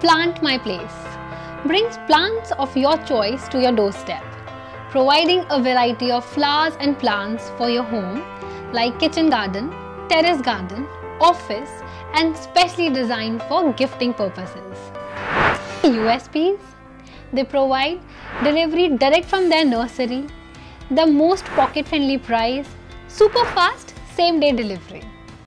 Plant My Place brings plants of your choice to your doorstep, providing a variety of flowers and plants for your home like kitchen garden, terrace garden, office and specially designed for gifting purposes. USPs They provide delivery direct from their nursery, the most pocket friendly price, super fast same day delivery.